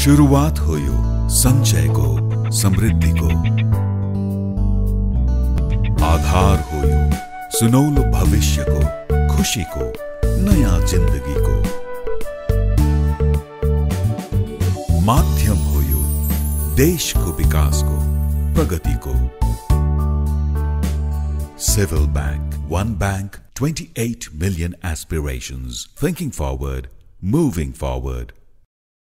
शुरुआत हो यो संचय को समृद्धि को आधार हो यो सुनौल भविष्य को खुशी को नया ज़िंदगी को माध्यम हो यो देश को विकास को प्रगति को civil bank one bank 28 million aspirations. Thinking forward, moving forward.